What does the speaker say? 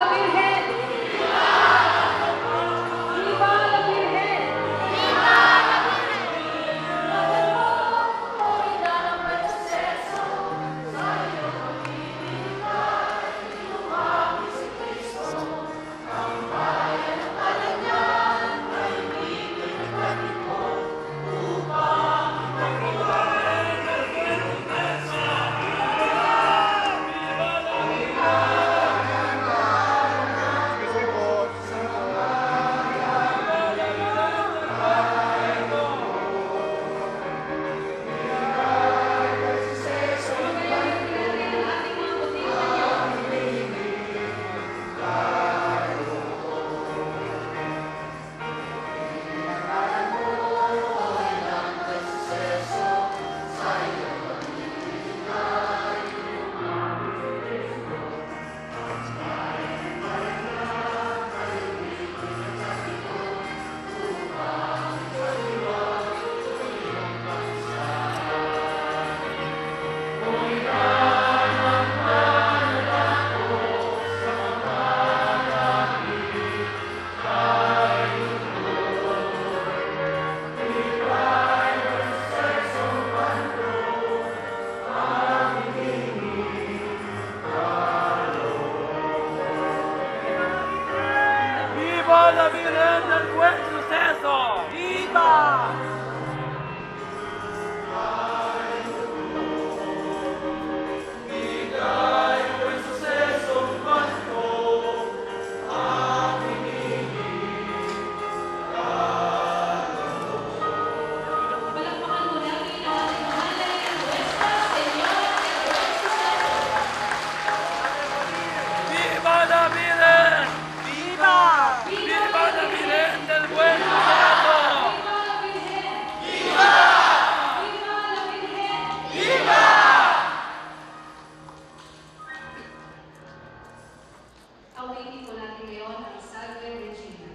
Amen. ¡Viva la Virgen del Buen Suceso! ¡Viva! jer je ona i.